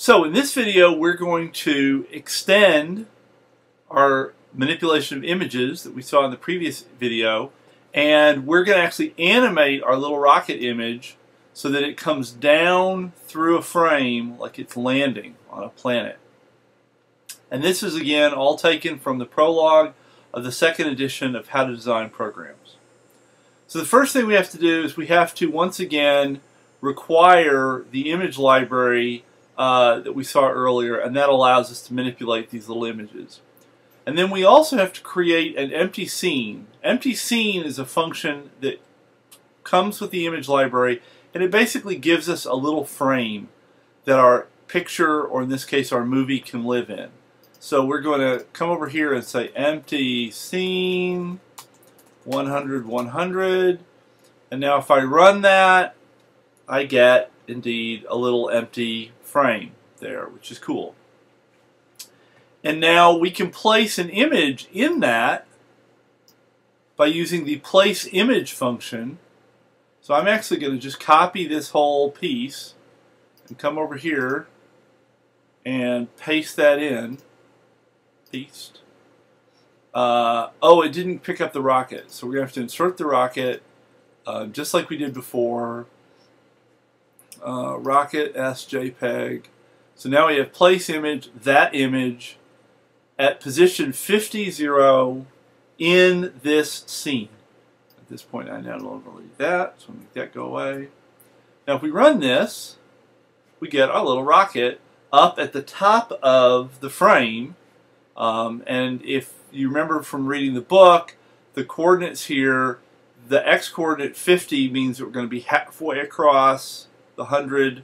So in this video, we're going to extend our manipulation of images that we saw in the previous video, and we're going to actually animate our little rocket image so that it comes down through a frame like it's landing on a planet. And this is again all taken from the prologue of the second edition of How to Design Programs. So the first thing we have to do is we have to once again require the image library uh, that we saw earlier, and that allows us to manipulate these little images. And then we also have to create an empty scene. Empty scene is a function that comes with the image library, and it basically gives us a little frame that our picture, or in this case our movie, can live in. So we're going to come over here and say empty scene 100 100 and now if I run that I get indeed a little empty frame there, which is cool. And now we can place an image in that by using the place image function. So I'm actually going to just copy this whole piece and come over here and paste that in. Paste. Uh, oh, it didn't pick up the rocket. So we're going to have to insert the rocket uh, just like we did before uh, rocket SJPEG. So now we have place image, that image, at position 50, 0 in this scene. At this point, I now overlay that, so make that go away. Now, if we run this, we get our little rocket up at the top of the frame. Um, and if you remember from reading the book, the coordinates here, the x-coordinate 50 means that we're going to be halfway across the 100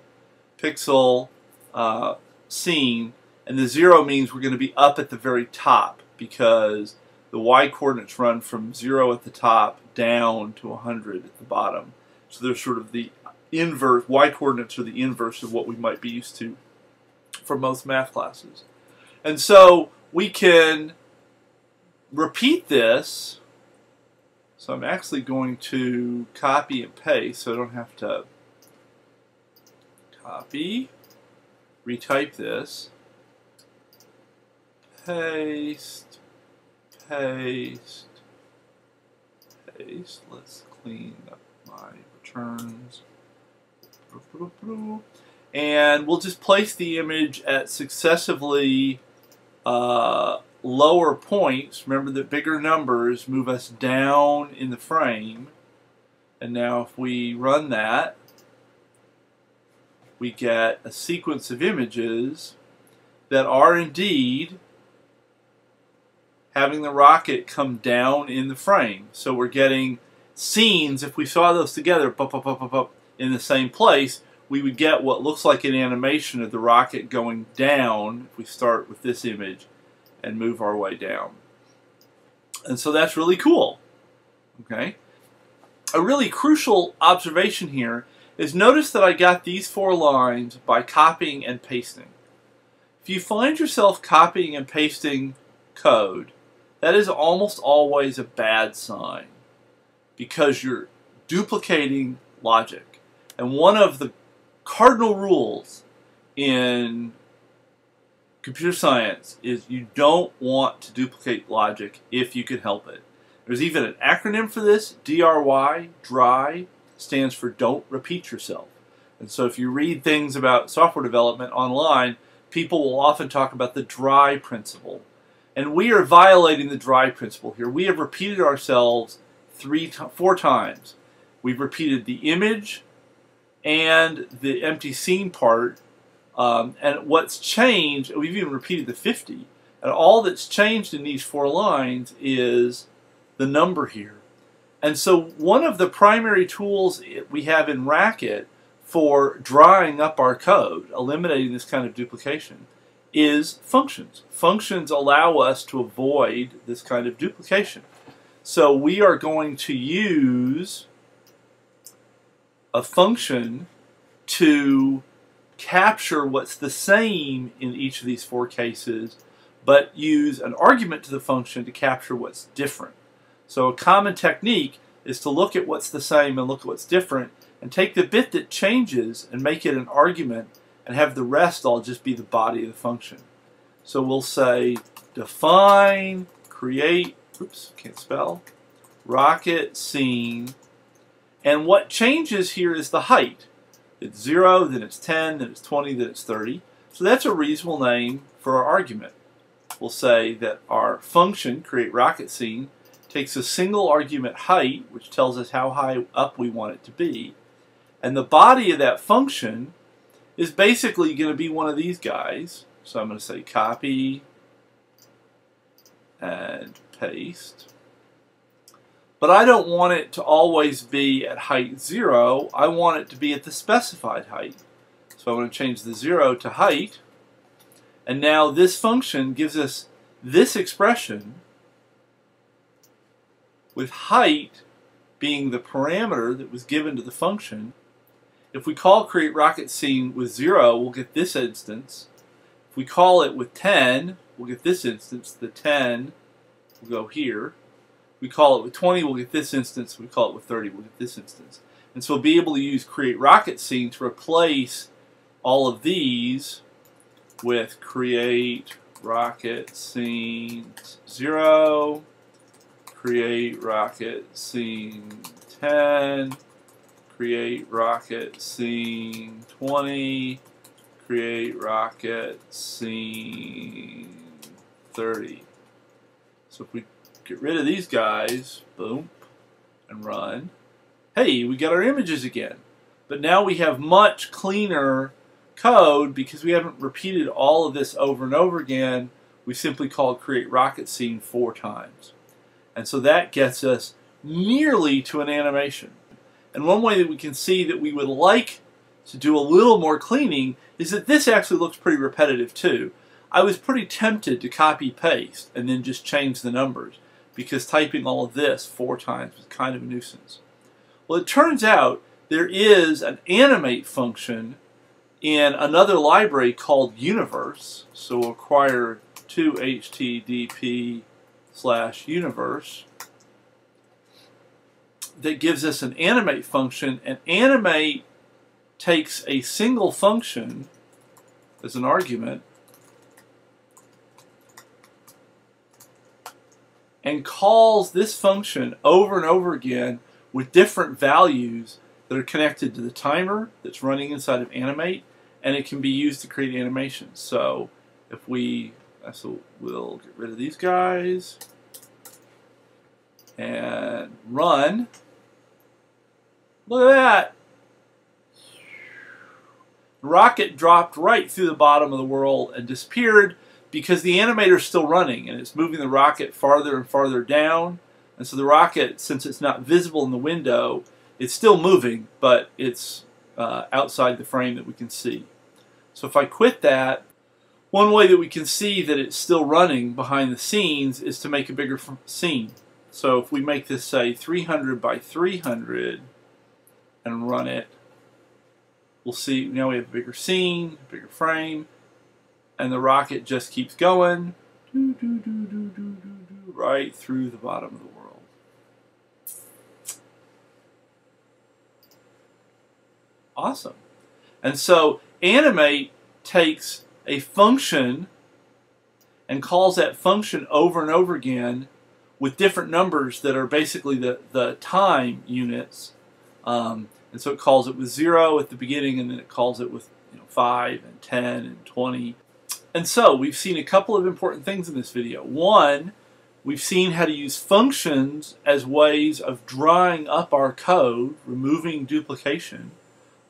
pixel uh, scene, and the 0 means we're going to be up at the very top because the y coordinates run from 0 at the top down to 100 at the bottom. So they're sort of the inverse, y coordinates are the inverse of what we might be used to for most math classes. And so we can repeat this. So I'm actually going to copy and paste so I don't have to Copy. Retype this. Paste. Paste. Paste. Let's clean up my returns. And we'll just place the image at successively uh, lower points. Remember that bigger numbers move us down in the frame. And now if we run that, we get a sequence of images that are indeed having the rocket come down in the frame. So we're getting scenes, if we saw those together in the same place, we would get what looks like an animation of the rocket going down if we start with this image and move our way down. And so that's really cool. Okay. A really crucial observation here is notice that I got these four lines by copying and pasting. If you find yourself copying and pasting code, that is almost always a bad sign because you're duplicating logic. And one of the cardinal rules in computer science is you don't want to duplicate logic if you can help it. There's even an acronym for this, DRY, DRY, stands for don't repeat yourself. And so if you read things about software development online, people will often talk about the dry principle. And we are violating the dry principle here. We have repeated ourselves three, four times. We've repeated the image and the empty scene part. Um, and what's changed, we've even repeated the 50. And all that's changed in these four lines is the number here. And so one of the primary tools we have in Racket for drying up our code, eliminating this kind of duplication, is functions. Functions allow us to avoid this kind of duplication. So we are going to use a function to capture what's the same in each of these four cases, but use an argument to the function to capture what's different. So a common technique is to look at what's the same and look at what's different and take the bit that changes and make it an argument and have the rest all just be the body of the function. So we'll say define, create, oops, can't spell, rocket scene, and what changes here is the height. It's 0, then it's 10, then it's 20, then it's 30. So that's a reasonable name for our argument. We'll say that our function, create rocket scene, takes a single argument height, which tells us how high up we want it to be, and the body of that function is basically going to be one of these guys. So I'm going to say copy and paste. But I don't want it to always be at height 0. I want it to be at the specified height. So I'm going to change the 0 to height. And now this function gives us this expression with height being the parameter that was given to the function. If we call create rocket scene with 0, we'll get this instance. If we call it with 10, we'll get this instance. The 10 will go here we call it with 20, we'll get this instance. We call it with 30, we'll get this instance. And so we'll be able to use create rocket scene to replace all of these with create rocket scene 0, create rocket scene 10, create rocket scene 20, create rocket scene 30. So if we get rid of these guys, boom, and run. Hey, we got our images again. But now we have much cleaner code because we haven't repeated all of this over and over again. We simply called create rocket scene four times. And so that gets us nearly to an animation. And one way that we can see that we would like to do a little more cleaning is that this actually looks pretty repetitive too. I was pretty tempted to copy paste and then just change the numbers because typing all of this four times was kind of a nuisance. Well, it turns out there is an animate function in another library called Universe. So we'll acquire 2htdp slash universe that gives us an animate function. And animate takes a single function as an argument and calls this function over and over again with different values that are connected to the timer that's running inside of Animate, and it can be used to create animations. So if we, so we'll get rid of these guys and run. Look at that. The rocket dropped right through the bottom of the world and disappeared because the animator is still running and it's moving the rocket farther and farther down. And so the rocket, since it's not visible in the window, it's still moving, but it's uh, outside the frame that we can see. So if I quit that, one way that we can see that it's still running behind the scenes is to make a bigger scene. So if we make this, say, 300 by 300 and run it, we'll see now we have a bigger scene, bigger frame, and the rocket just keeps going doo, doo, doo, right through the bottom of the world. Awesome. And so animate takes a function and calls that function over and over again with different numbers that are basically the, the time units. Um, and so it calls it with 0 at the beginning and then it calls it with you know, 5 and 10 and 20 and so we've seen a couple of important things in this video. One, we've seen how to use functions as ways of drying up our code, removing duplication.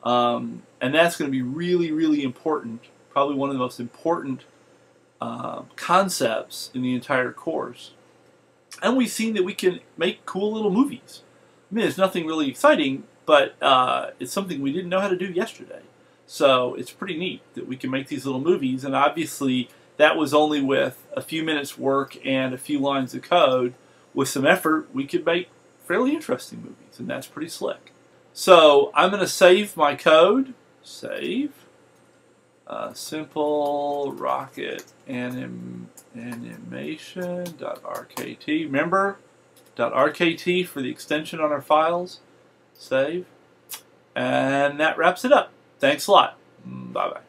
Um, and that's going to be really, really important, probably one of the most important uh, concepts in the entire course. And we've seen that we can make cool little movies. I mean, it's nothing really exciting, but uh, it's something we didn't know how to do yesterday. So it's pretty neat that we can make these little movies, and obviously that was only with a few minutes work and a few lines of code. With some effort, we could make fairly interesting movies, and that's pretty slick. So I'm going to save my code. Save. Uh, simple rocket anim, animation.rkt. Remember, .rkt for the extension on our files. Save. And that wraps it up. Thanks a lot. Bye bye.